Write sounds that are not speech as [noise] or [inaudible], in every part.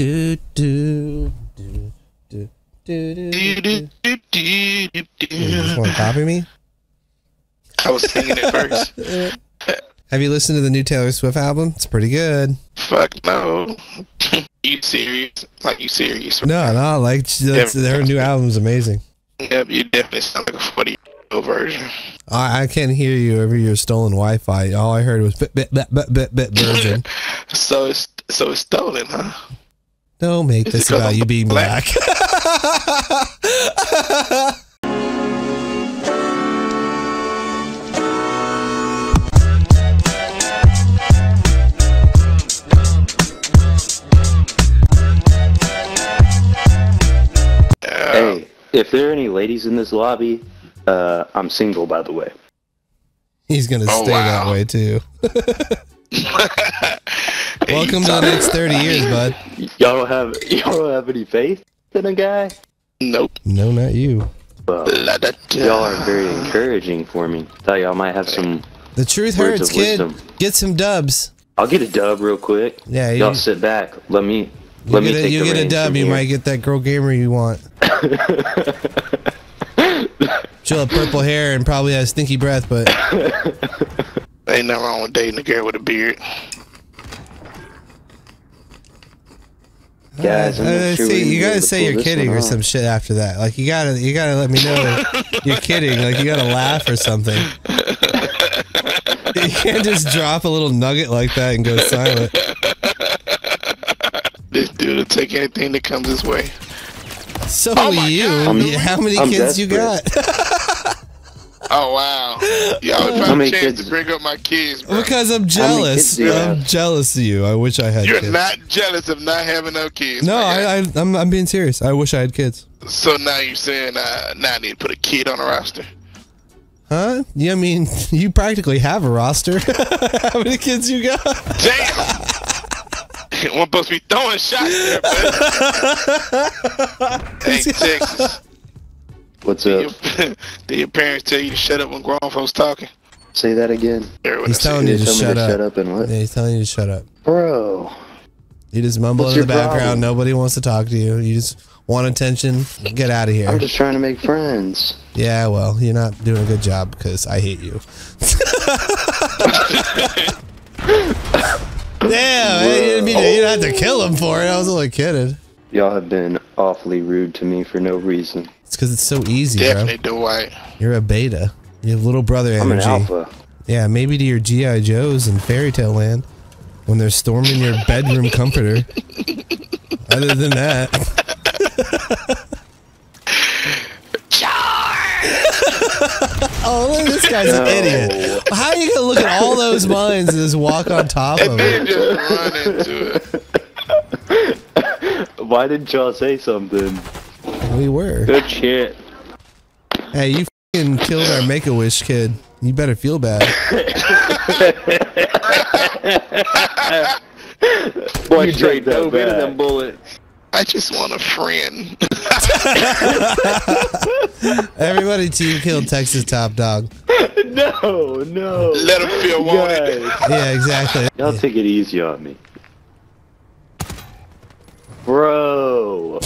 do do do do do do do. do. You just want to copy me? I was singing it first. [laughs] Have you listened to the new Taylor Swift album? It's pretty good. Fuck no. [laughs] you serious? Like you serious? No, no, like that's, her new album's amazing. Yep, you definitely sound like a funny version. I, I can't hear you over your stolen Wi-Fi. All I heard was bit bit bit bit bit, bit virgin. [laughs] so it's so it's stolen, huh? Don't make Is it about I'm you being black? black. Hey, if there are any ladies in this lobby, uh, I'm single, by the way. He's gonna Oh, stay that way too. [laughs] [laughs] Hey, Welcome to the next thirty [laughs] years, bud. Y'all don't have y'all don't have any faith in a guy? Nope. No, not you. Well, La, da, da. y'all are very encouraging for me. Thought y'all might have some. The truth Words hurts, of kid. wisdom. Get some dubs. I'll get a dub real quick. Yeah, you, Y'all sit back. Let me. you Let me get a, take you the get a dub. You here. might get that girl gamer you want. [laughs] She'll have purple hair and probably has stinky breath, but [laughs] Ain't nothing wrong with dating a girl with a beard. Guys, Uh, sure see, you gotta say you're kidding or off. some shit after that. Like you gotta, you gotta let me know you're kidding. Like you gotta laugh or something. You can't just drop a little nugget like that and go silent. This dude will take anything that comes his way. So Oh will you. God. How many I'm kids you got? [laughs] Oh wow. Y'all How trying many to chance kids- to bring up my kids, bro. because I'm jealous. I'm jealous of you. I wish I had kids. You're kids. not jealous of not having no kids. no, my. I, I, I'm, I'm being serious. I wish I had kids. So now you're saying uh, now I need to put a kid on the roster? Huh? Yeah, I mean, [laughs] you practically have a roster. [laughs] How many kids you got? Damn. [laughs] One supposed to be throwing shots there, but hey, Texas. What's Your, up? [laughs] did your parents tell you to shut up when grown folks talking? Say that again. He's telling you to Tell shut to up. shut up and what? Yeah, he's telling you to shut up. Bro. You just mumble What's in the background. problem? Nobody wants to talk to you. You just want attention. Get out of here. I'm just trying to make friends. Yeah, well, you're not doing a good job because I hate you. [laughs] Damn, man, you, didn't mean to- you don't have to kill him for it. I was only kidding. Y'all have been awfully rude to me for no reason. It's because it's so easy, Definitely bro. Dwight. You're a beta. You have little brother energy. I'm an energy. alpha. Yeah, maybe to your GI Joes in Fairy Tale Land when they're storming your [laughs] bedroom comforter. Other than that. [laughs] oh, look, this guy's an No. idiot. How are you gonna look at all those mines and just walk on top of And then it? just run into it. [laughs] Why didn't y'all say something? We were. Good shit. Hey, you fing killed our Make a Wish kid. You better feel bad. [laughs] Why You trade that no bit of back? them bullets. I just want a friend. [laughs] Everybody team killed Texas Top Dog. [laughs] No, no. Let him feel wanted. Guys, Yeah, exactly. y'all take it easy on me. Bro.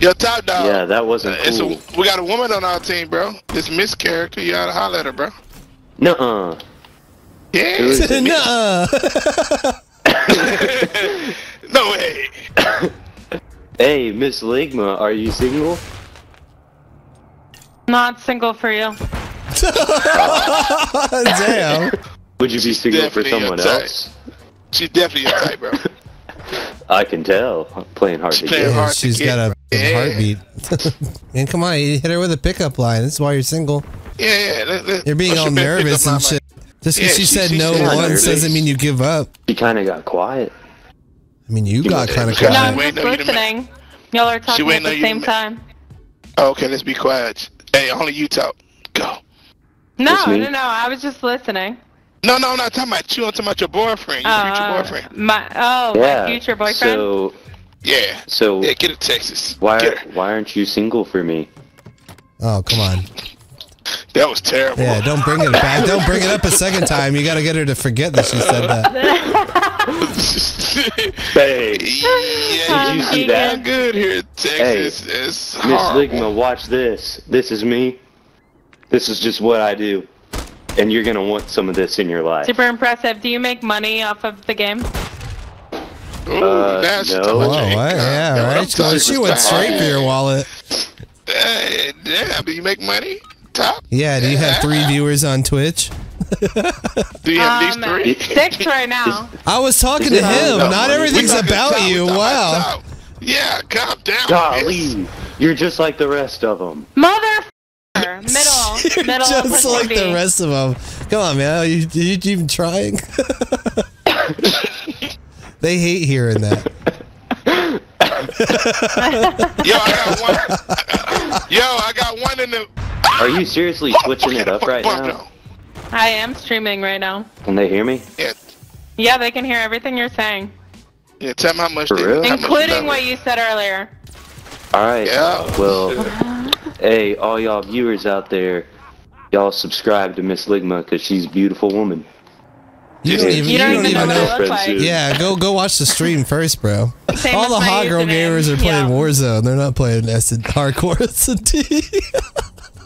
Yo, top dog. Yeah, that wasn't uh, It's cool. a, we got a woman on our team, bro. This Miss character, you gotta holler at her, bro. Nuh-uh. Yeah. [laughs] Nuh-uh. [laughs] no way. [coughs] Hey, Miss Ligma, are you single? Not single for you. [laughs] Damn. Would you be single for someone else? She's definitely your type, bro. I can tell. Playing hard to Playing get. hard. to She's get, got a. Yeah. heartbeat. [laughs] and come on, you hit her with a pickup line. This is why you're single. Yeah, yeah. Let, let, You're being let all your man pick nervous and my shit. Just because Yeah, she, she- said she no said once nervous. doesn't mean you give up. She kind of got quiet. I mean, you got kind of because No, I'm just no, you didn't listening. Y'all are talking at the same time. Oh, okay, let's be quiet. Hey, only you talk. Go. No, no, no. I was just listening. No, no, I'm not talking about you. I'm talking about your boyfriend. Your future Uh, boyfriend. My oh, yeah. my future boyfriend. So, Yeah. so Yeah, get to Texas. why Get why aren't you single for me? Oh, come on. That was terrible. Yeah, don't bring it back. Don't bring it up a second time. You got to get her to forget that she said that. [laughs] Hey, yeah, Did you see you're that? not good here in Texas. it's Miss horrible. Ligma, watch this. This is me. This is just what I do. And you're gonna want some of this in your life. Super impressive. Do you make money off of the game? Ooh, Uh, now she no. talking Whoa, what? you. Yeah, That's what I'm right. She, she went about. straight for your wallet. Hey, damn, do you make money? Top? Yeah, do you have three viewers on Twitch? [laughs] Do you have Um, these three? six right now. I was talking to him. No, Not we everything's about top, you. talking about Wow. top. Yeah, calm down. miss. Golly, you're just like the rest of them. Mother. Middle. You're middle. just like the rest of them. Come on, man. Are you, are you even trying? [laughs] they hate hearing that. Yo, I got one. Yo, I got one in the. Are you seriously switching it up right now? I am streaming right now. Can they hear me? Yeah, Yeah, they can hear everything you're saying, yeah. Tell me how much. For they, real? how much including what you said earlier. All right. Yeah. Well, [laughs] hey, all y'all viewers out there, y'all subscribe to Miss Ligma because she's a beautiful woman. You don't even, You don't even know what know. Like. Yeah, go go watch the stream first, bro. [laughs] Same All the hot girl gamers are playing Yeah. Warzone. They're not playing S hardcore [laughs] S&D.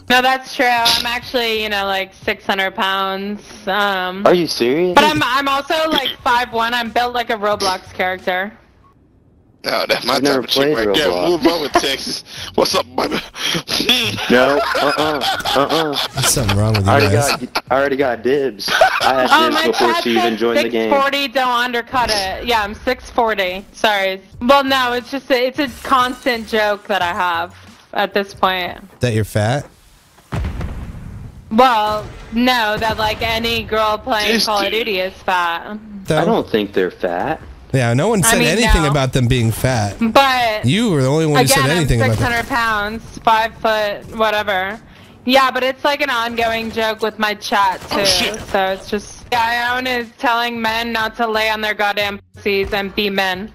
No, that's true. I'm actually, you know, like 600 pounds. Um, Are you serious? but I'm I'm also like 5'1". I'm built like a Roblox character. No, that's my I've type never of chick played right there. Roblox. Move over, Texas. What's up, baby? No. Uh-uh. Uh-uh. There's something wrong with you I already guys. got. I already got dibs. I had Oh, dibs my before chat she even says joined the game. 640. Don't undercut it. Yeah, I'm 640. Sorry. Well, no, it's just a, it's a constant joke that I have at this point. That you're fat. Well, no, that like any girl playing Just Call of Duty is fat. Though. I don't think they're fat. Yeah, no one I said mean, anything no. about them being fat. But You were the only one who again, said anything I'm about that. 600 pounds, five foot, whatever. Yeah, but it's like an ongoing joke with my chat oh, too. Oh, shit. So it's just Ione is telling men not to lay on their goddamn pussies and be men.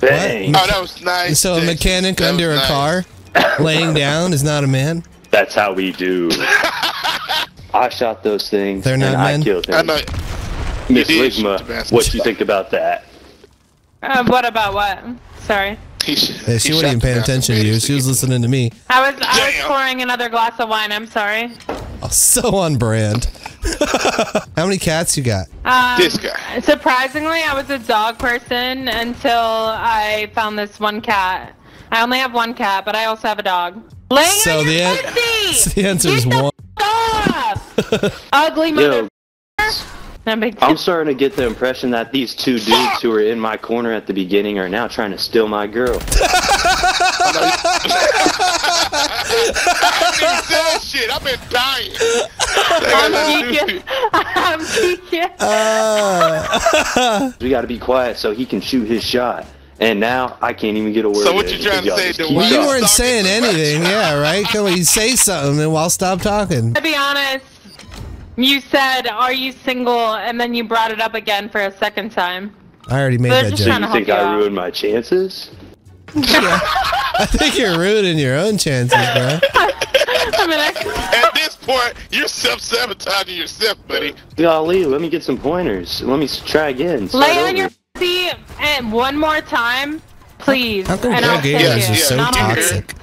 Bang. Oh, that was nice. So a mechanic That under a nice. car, [laughs] laying down, is not a man. That's how we do. [laughs] I shot those things They're not and men? I killed I him. know. Miss did shoot the Ligma, what you think about that? Uh, what about what? Sorry. He, sh- Yeah, he she shot wasn't even the paying attention to you. She was listening to me. I was I was pouring another glass of wine. I'm sorry. Oh, so on brand. [laughs] How many cats you got? Um, This guy. Surprisingly, I was a dog person until I found this one cat. I only have one cat, but I also have a dog. Laying So on the your an- [laughs] so the answer is Get the one. f- off! [laughs] Ugly mother. Yo, That makes I'm starting to get the impression that these two dudes who were in my corner at the beginning are now trying to steal my girl. I didn't say that shit. I've been dying. I'm geeking. I'm geeking. Uh, We got to be quiet so he can shoot his shot. And now I can't even get a word. So what you trying to say, the well, you weren't saying anything. Yeah, right? Can we say something and I'll stop talking? To be honest, you said, "Are you single?" and then you brought it up again for a second time. I already made They're that just joke. trying to You think help you I out. ruined my chances? I think you're ruining your own chances, bro. [laughs] I mean, I, At this point, you're self-sabotaging yourself, buddy. Golly, let me get some pointers. Let me try again. Start lay on over. your pussy and one more time, please. How come and I'll drug take gamers it. are so Not on- toxic?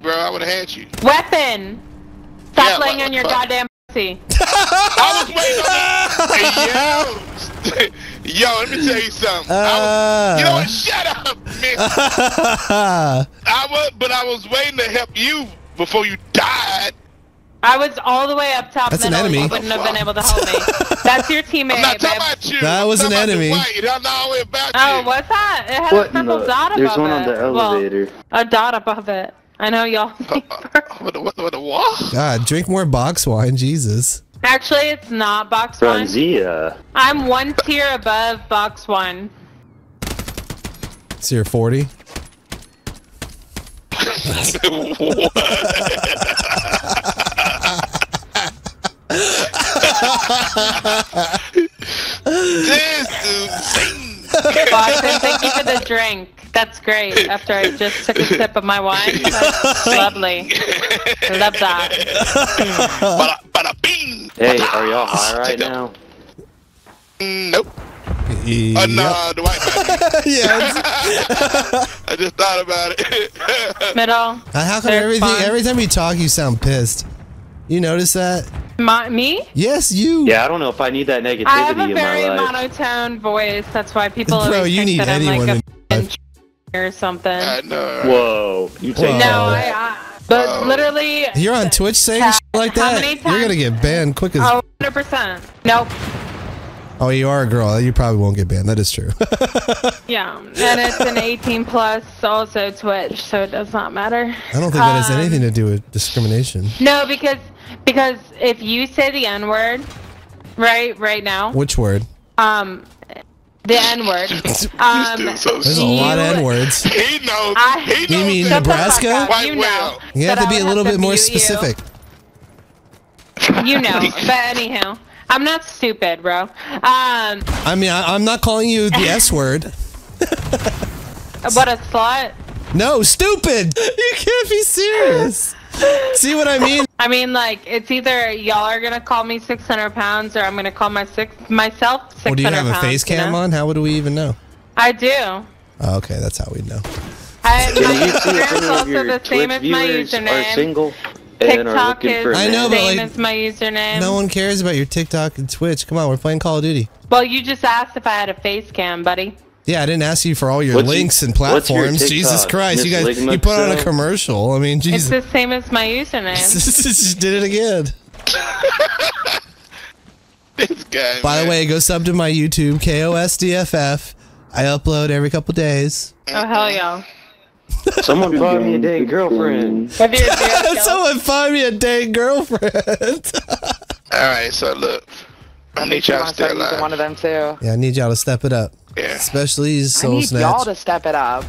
Bro, I would have had you. Weapon. Stop Yeah, laying what- on your what- goddamn pussy. I was waiting on that. Hey, yo, [laughs] yo, let me tell you something. I was, uh. you know what? Shut up, man. [laughs] I was, but I was waiting to help you before you died. I was all the way up top That's an middle. enemy. You wouldn't have been able to help me. [laughs] That's your teammate, I'm not babe. talking about you. That I'm was an enemy. I'm not always about Oh, you. what's that? It had What a in purple the- dot above There's one on it. the Well, elevator. a dot above it. I know y'all. What the, what the, what the what? God, drink more box wine, Jesus. Actually, it's not box one. Franzia. I'm one tier above box one. So you're 40? [laughs] [laughs] this dude. [laughs] Boston, thank you for the drink. That's great. After I just took a sip of my wine, that's [laughs] lovely. Love that. Bada, bada, bing. Hey, are y'all high right now? Nope. Yep. Uh, nah, the white man. [laughs] yeah. I just thought about it. Middle. How come They're everything fine. every time you talk you sound pissed? You notice that? My, me? Yes, you. Yeah, I don't know if I need that negativity I have a in very my monotone voice. That's why people Bro, always you think need that I'm anyone like in a your [laughs] or something. I know. Whoa, you take Whoa. No. I, I but Whoa. literally. You're on Twitch saying How shit like that? many You're gonna get banned quick as. Oh, 100%. Nope. Oh, you are a girl. You probably won't get banned. That is true. [laughs] Yeah. And it's an 18 plus, also Twitch, so it does not matter. I don't think that has Um, anything to do with discrimination. No, because because if you say the N word, right, right now, Which word? um, the N word, [laughs] um, so There's a lot of N words. [laughs] He knows. I- he knows You mean that Shut the fuck Nebraska? up, White You know. whale. You have to be a little bit more mute you. specific. You know, but anywho, I'm not stupid, bro. Um, I mean, I, I'm not calling you the S word. [laughs] what a slut. No, stupid. You can't be serious. See what I mean? I mean, like, it's either y'all are gonna call me 600 pounds, or I'm gonna call my six myself 600 pounds. Well, do you have a face cam you know? on? How would we even know? I do. Oh, okay, that's how we know. I, Can my see if Instagram's also the same as my viewers are username. single and TikTok is for a I know, but, same like, as my username. No one cares about your TikTok and Twitch. Come on, we're playing Call of Duty. Well, you just asked if I had a face cam, buddy. Yeah, I didn't ask you for all your What's your- links and platforms. Jesus TikTok? Christ, you guys, Ligma you put on a commercial. I mean, Jesus. It's Jesus, the same as my username. [laughs] just did it again. [laughs] This guy. By the way, go sub to my YouTube, KOSDFF. I upload every couple days. oh hell yeah! Someone find me a dang girlfriend. With your zero kills. Someone find me a dang girlfriend. [laughs] All right, so look, I need y'all to Must stay have one of them too. yeah, I need y'all to step it up, Yeah, especially I Soul need y'all to step it up.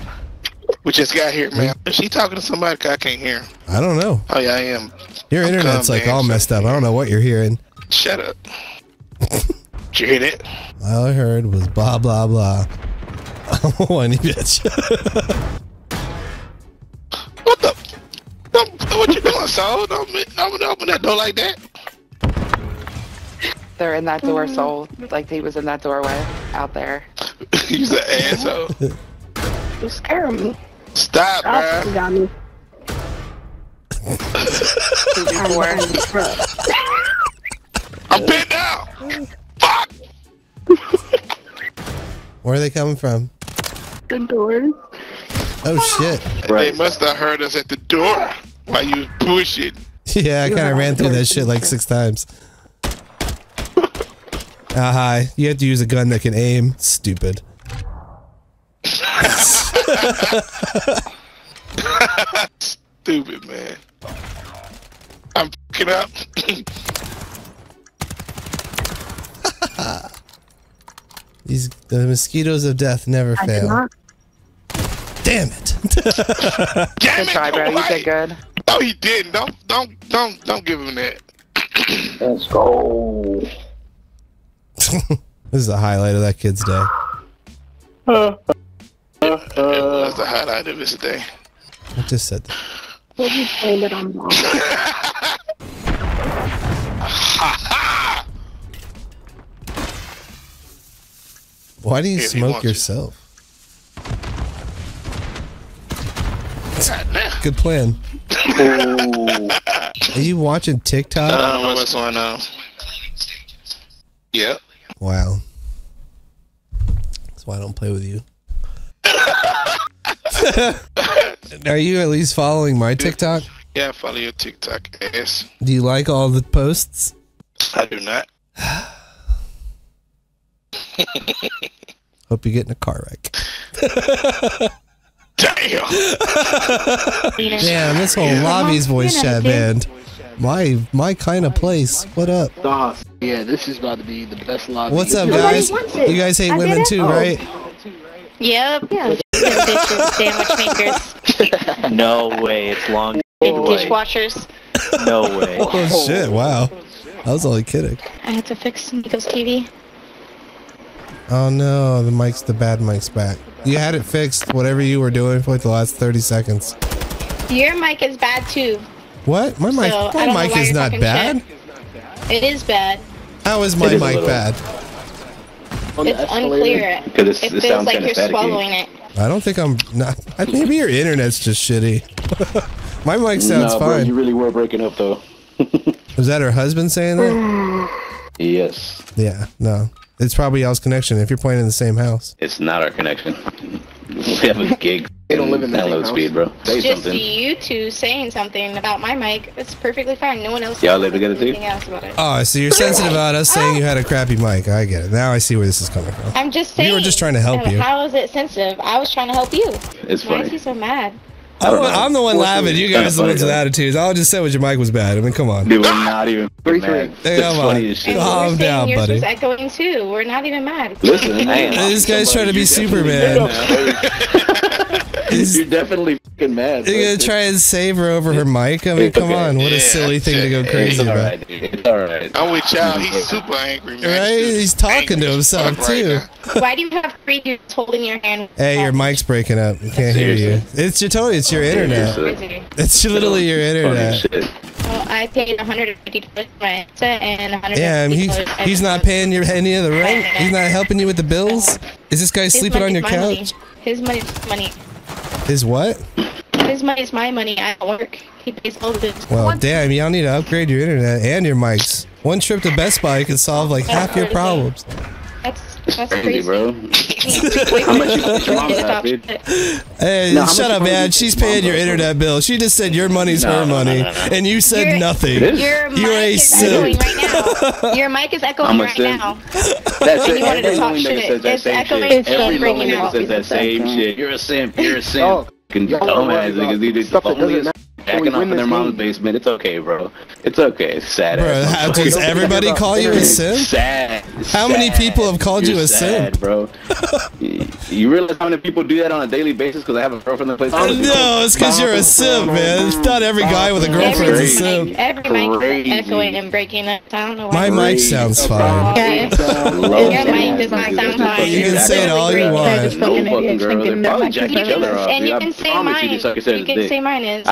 we just got here, man. Is she talking to somebody? I can't hear. I don't know. Oh yeah, I am. Your I'm internet's calm, like man, all messed up. I don't know what you're hearing. Shut up. [laughs] Did you hear that? All I heard was blah blah blah. [laughs] Oh, Whiny bitch. What the? Don't, what you doing, Saul? Don't, don't open that door like that. They're in that door, mm-hmm. soul. Like he was in that doorway out there. [laughs] He's an asshole. You scare me. Stop, Oh, bro. got me. Before. I'm pinned down. Fuck. [laughs] Where are they coming from? The doors. Oh shit. They must have heard us at the door while you was pushing. [laughs] Yeah, I kind of ran through that shit like six times. Ah, hi. You have to use a gun that can aim. Stupid. Stupid man. I'm fucking up. [laughs] These the mosquitoes of death never I fail. Damn it. [laughs] Damn Good it, try, bro. You did good. No, he didn't. Don't, don't, don't, don't give him that. [clears throat] Let's go. [laughs] this is the highlight of that kid's day. It was the highlight of his day. I just said that. We'll be it on mom. [laughs] Why do you If smoke yourself? God. Good plan. [laughs] Are you watching TikTok? don't what's going on. Yep. Wow. That's why I don't play with you. [laughs] Are you at least following my TikTok? Yeah, I follow your TikTok ass. Do you like all the posts? I do not. Hope you get in a car wreck. [laughs] Damn. [laughs] Damn, this whole lobby's voice chat band. My my kind of place. What up? Yeah, this is about to be the best lobby. What's up, Nobody guys? wants it. You guys hate I women it. too, Oh. right? Yep. Yeah. Dishes, sandwich makers, [laughs] No way. It's long. big way. dishwashers. No way. Oh shit! Wow, I was only kidding. I had to fix Nico's TV. Oh no, the mic's the bad mic's back. You had it fixed, whatever you were doing for like the last 30 seconds. Your mic is bad too. What? My mic, So, my mic is not talking bad. It is bad. How is my It is a mic little. bad? It's unclear. It's- it it feels like you're staticky. swallowing it. I don't think I'm not. I- Maybe your internet's just shitty. [laughs] my mic sounds nah, bro, fine. you really were breaking up though. [laughs] Was that her husband saying that? Yes. Yeah, no. It's probably y'all's connection if you're playing in the same house. It's not our connection. [laughs] we have a gig. They don't live in the same download house. speed, bro. Say Just something. you two saying something about my mic. It's perfectly fine. No one else. Y'all live together, too? anything else about it. Oh, so you're sensitive about us saying you had a crappy mic. I get it. Now I see where this is coming from. I'm just saying. We saying. were just trying to help you. How is it sensitive? I was trying to help you. It's Why is funny. he so mad? I'm, know. I'm the one laughing. You guys are the ones with attitudes. I'll just say what your mic was bad. I mean, come on. Dude, we're not even [laughs] Three, mad. three. Hey, come funny on. as shit. Calm we're down, yours buddy. was echoing too. We're not even mad. Listen, man. This guy's trying to be Superman. Uh, He's, You're definitely fucking mad. you're gonna try and save her over her mic? I mean, It's come okay. on. What a Yeah, silly thing to go crazy It's about. alright, dude. It's alright. I'm with y'all. He's super angry, man. Right? He's talking to himself, right too. now. [laughs] Why do you have three dudes holding your hand? Hey, your mic's breaking up. We can't hear you. It's your totally. It's your internet. Seriously. It's literally your internet. shit. Well, I paid 150 dollars for my headset and 150 Yeah, I he's he's not paying your any of the rent. He's not helping you with the bills. Is this guy His sleeping on your my money. couch? His money's money. His what? His money's my money. I work. He pays all of his. Well, damn, y'all need to upgrade your internet and your mics. One trip to Best Buy could solve like half your problems. That's that's Crazy, crazy, bro. [laughs] How much you your mom back, dude? Hey, No, shut up, man. She's paying your internet bill. She just said your money's No, her no, no, money, no, no. and you said You're- nothing. It is. Your You're a mic is simp. echoing right now. [laughs] Your mic is echoing right simp. now. That's And it. you wanted to Every talk lonely nigga shit. says that It's same echoing shit. Every breaking lonely nigga says that same shit. You're a simp. You're a simp. Fucking y'all don't worry dumbass niggas. These stuff that lonely doesn't as jacking We off win in their this mom's game. basement. It's okay, bro. It's okay. Sad Bro, [laughs] how- motherfucker. does everybody call you a simp? Sad. How many people have called you You're a sad, simp? bro? you you realize how many people do that on a daily basis because I have a girlfriend that plays. Honestly, No, it's because you're a simp, man. It's not every guy with a girlfriend's a Every simp. mic, every mic is echoing and breaking up. I don't know why. My mic sounds fine. Yeah, Your mic does not sound fine. You can say it all you want. No fucking girl. They probably jack You each other can, and you can say mine. this sucker said You can say mine is.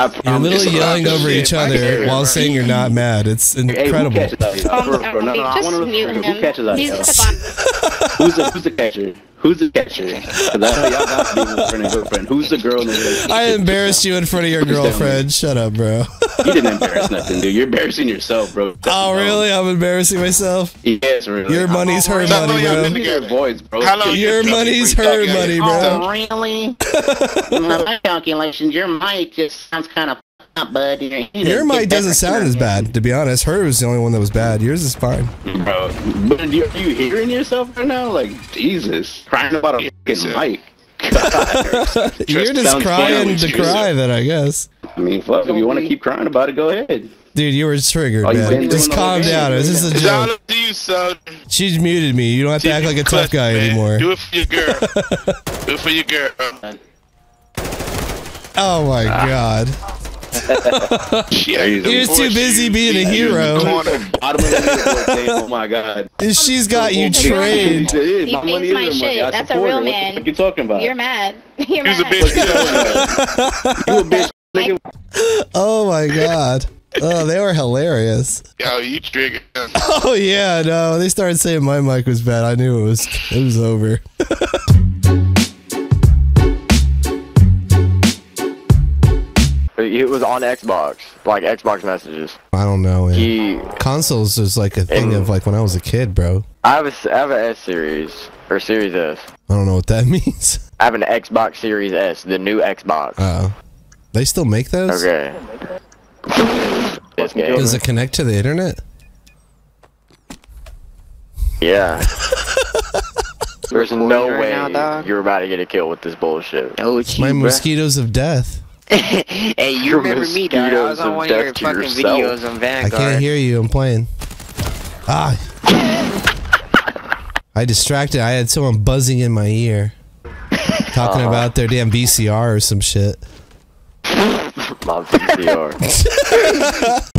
I You're literally you. yelling over each other while saying you're not mad. It's incredible. catches out here? Calm Bro, down, bro, no, no, I wanna know mute who catches out He's at the. [laughs] Who's the who's the catcher? Who's the catcher? Because I know y'all got to be boyfriend and girlfriend. Who's the girl in this relationship? I embarrassed you in front of your girlfriend. Shut up, bro. You didn't embarrass nothing, dude. You're embarrassing yourself, bro. Oh, really? I'm embarrassing myself? Yes, really. Your money's her money, bro. Your voice, bro. How Your you her talking? money, Oh, bro. really? [laughs] My calculations, your mic just sounds kind of up, bud. Your, Your mic doesn't sound as bad, to be honest. Hers was the only one that was bad. Yours is fine. Bro, but are you, are you hearing yourself right now? Like, Jesus. Crying about a fucking mic. [laughs] God. You're just Sounds crying funny. to cry, then I guess. I mean, fuck, if you want to keep crying about it, go ahead. Dude, you were triggered, Oh, man. Just calm game. down. This is a joke. up to you, son. She's muted me. You don't have to act like a tough guy man. anymore. Do it for your girl. Do it for your girl. [laughs] Oh my Ah. god. [laughs] Yeah, He was too busy being a hero. Bottom of the table. Oh my god. [laughs] She's got you trained. He My money thinks my is her money. shit. That's a real man. What the you talking about? You're mad. [laughs] You're He's a mad. bitch. You a bitch. Oh my god. Oh, they were hilarious. Yo, you triggered. Oh yeah, no. They started saying my mic was bad. I knew it was it was over. It was on Xbox, like Xbox messages. I don't know. Man. He, Consoles is like a thing of like when I was a kid, bro. I have a, s- I have a S series or Series S. I don't know what that [laughs] means. I have an Xbox Series S, the new Xbox. Oh. They still make those? Okay. This game. Does it connect to the internet? Yeah. [laughs] There's no right way now, you're about to get a kill with this bullshit. Oh, it's My you, bruh. mosquitoes of death. [laughs] Hey, you Your remember me, dog? I was on one of your fucking yourself. videos on Vanguard. I can't hear you. I'm playing. Ah. I distracted. I had someone buzzing in my ear. Talking Uh-huh. about their damn VCR or some shit. [laughs] My VCR. [laughs]